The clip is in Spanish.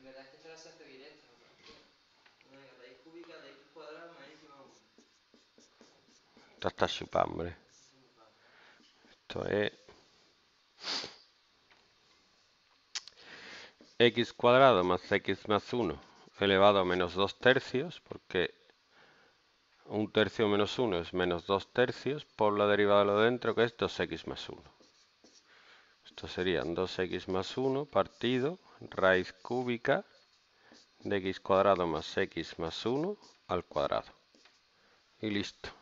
se hace directa. Venga, raíz cúbica de x cuadrado más x más 1. Esto está chupado, hombre. Esto es x cuadrado más x más 1 elevado a menos 2 tercios, porque un tercio menos 1 es menos 2 tercios, por la derivada de lo de dentro, que es 2x más 1. Esto serían 2x más 1 partido raíz cúbica de x cuadrado más x más 1 al cuadrado. Y listo.